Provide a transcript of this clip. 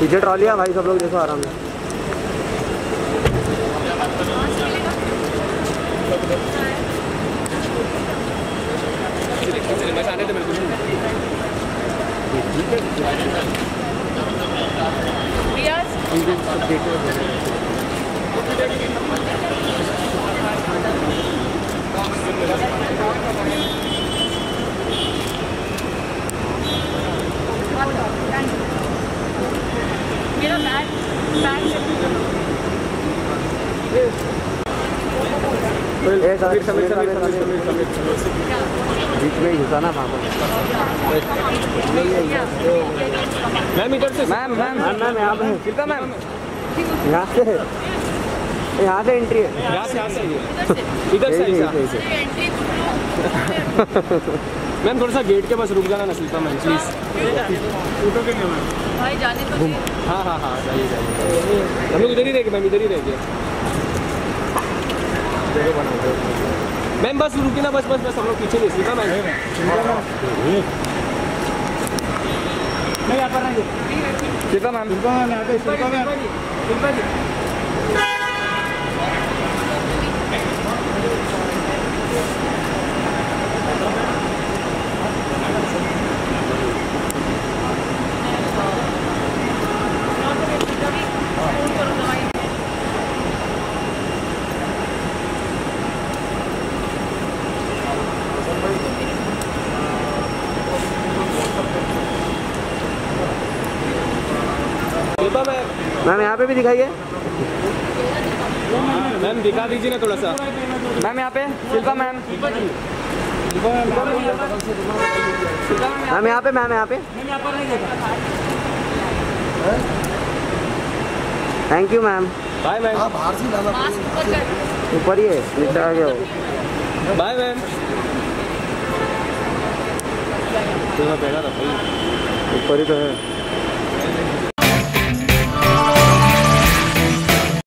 पीछे ट्रॉली है भाई सब लोग देखो आराम से। मेरा बैग बैग बीच में ही घुसा ना वहाँ पर मैम इधर से मैम मैम मैम यहाँ पे शिल्पा मैम यहाँ से यहाँ से एंट्री है यहाँ से इधर से। एंट्री मैम थोड़ा सा गेट के पास रुक जाना ना मैम प्लीज़ भाई जाने तो हाँ हाँ हाँ जाइए जाइए। हम लोग इधर ही रहेंगे मैम इधर ही रहेंगे मैम बस रुकी ना बस बस बस हम लोग पीछे नहीं Shilpa ma'am. Shilpa ma'am. Shilpa ji Shilpa ma'am यहाँ पे भी दिखाइए। मैम दिखा दीजिए ना थोड़ा सा। मैम यहाँ पे शिल्पा मैम। मैम यहाँ पे मैम यहाँ पे। Thank you ma'am bye ma'am ऊपर ही है नीचे आ गया बाय मैम तो ऊपर ही तो है।